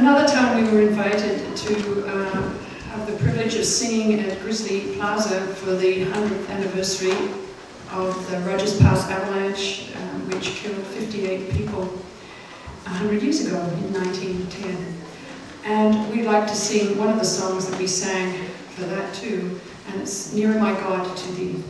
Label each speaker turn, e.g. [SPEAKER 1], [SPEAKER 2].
[SPEAKER 1] another time we were invited to uh, have the privilege of singing at Grizzly Plaza for the 100th anniversary of the Rogers Pass avalanche, uh, which killed 58 people 100 years ago in 1910. And we'd like to sing one of the songs that we sang for that too, and it's Nearer My God to Thee.